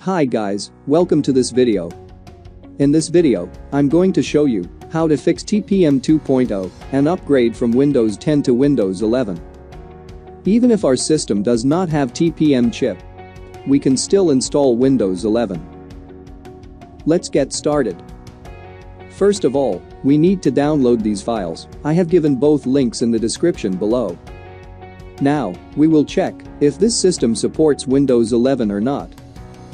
Hi guys, welcome to this video. In this video, I'm going to show you how to fix TPM 2.0 and upgrade from Windows 10 to Windows 11. Even if our system does not have TPM chip, we can still install Windows 11. Let's get started. First of all, we need to download these files, I have given both links in the description below. Now, we will check if this system supports Windows 11 or not.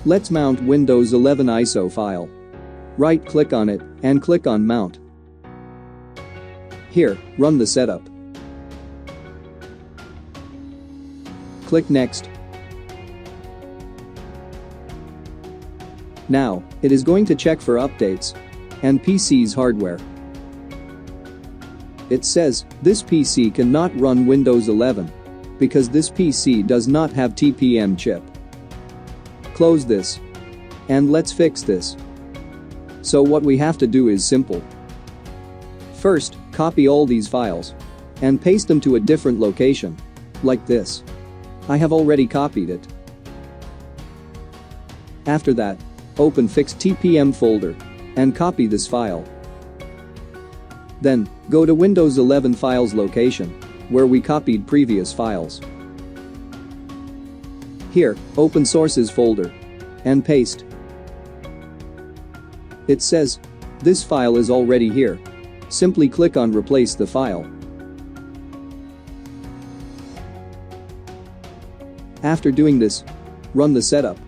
Let's mount Windows 11 ISO file. Right-click on it and click on Mount. Here, run the setup. Click Next. Now, it is going to check for updates and PC's hardware. It says, this PC cannot run Windows 11 because this PC does not have TPM chip. Close this. And let's fix this. So what we have to do is simple. First, copy all these files and paste them to a different location. Like this. I have already copied it. After that, open fixed TPM folder and copy this file. Then, go to Windows 11 files location, where we copied previous files. Here, open sources folder and paste. It says, this file is already here. Simply click on replace the file. After doing this, run the setup.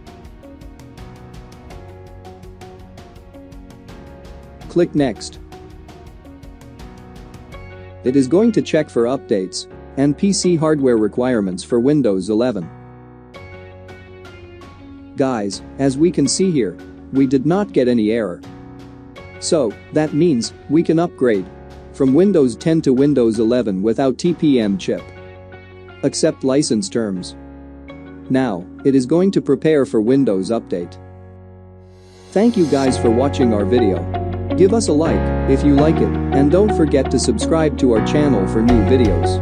Click Next. It is going to check for updates and PC hardware requirements for Windows 11. Guys, as we can see here, we did not get any error. So, that means we can upgrade from Windows 10 to Windows 11 without TPM chip. Accept license terms. Now, it is going to prepare for Windows Update. Thank you guys for watching our video. Give us a like if you like it and don't forget to subscribe to our channel for new videos.